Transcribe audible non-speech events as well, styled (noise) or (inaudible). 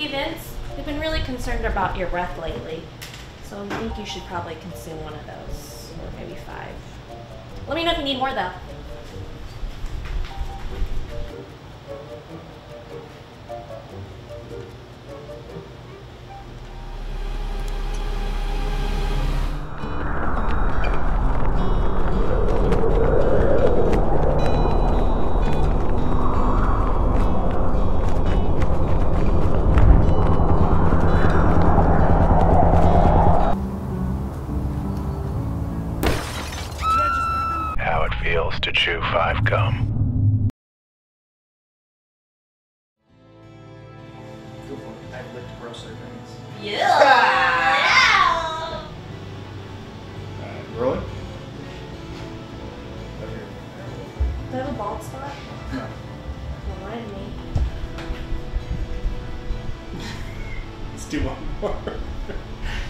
Hey Vince, we've been really concerned about your breath lately, so I think you should probably consume one of those, or maybe five. Let me know if you need more though. Feels to chew five gum. I've licked grosser things. Yeah. Over. Do a bald spot? Me. Let's do one more. (laughs)